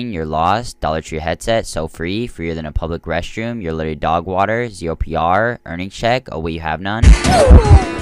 coin, you're lost. Dollar Tree headset, so free, freer than a public restroom. You're literally dog water, zero PR, earnings check. Oh wait, you have none.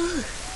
Ooh.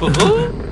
Uh -huh.